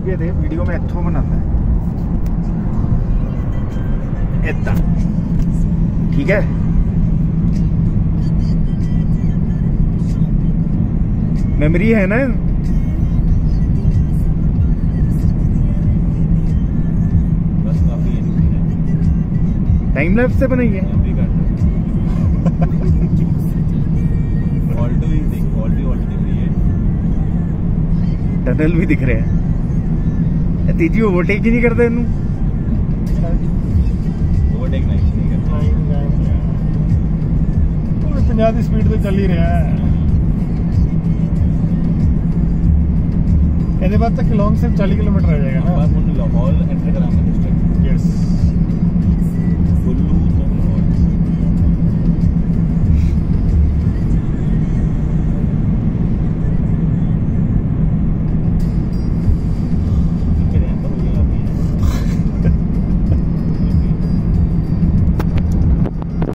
ਚੁੱਕੇ ਤੇ ਵੀਡੀਓ ਮੈਂ ਇੱਥੋਂ ਬਣਾਉਂਦਾ ਏਦਾਂ ਠੀਕ ਹੈ मेमोरी है ना बस काफी है टाइम लैप्स से बनाई ਟਨਲ ਵੀ ਦਿਖ ਰਿਹਾ ਹੈ ਤੀਜੀ ਓਵਰਟੇਕ ਹੀ ਨਹੀਂ ਕਰਦਾ ਇਹਨੂੰ ਓਵਰਟੇਕ ਨਹੀਂ ਕਰਦਾ 50 ਦੀ ਸਪੀਡ ਤੇ ਚੱਲ ਹੀ ਰਿਹਾ ਹੈ ਇਹਦੇ ਬਾਅਦ ਤੱਕ ਲੌਂਗ ਸਿਰਫ 40 ਕਿਲੋਮੀਟਰ ਆ ਜਾਏਗਾ ਨਾ ਹੁਣ ਲਾਹੌਰ ਐਂਟਰ ਕਰਾਂਗੇ ਡਿਸਟ੍ਰਿਕਟ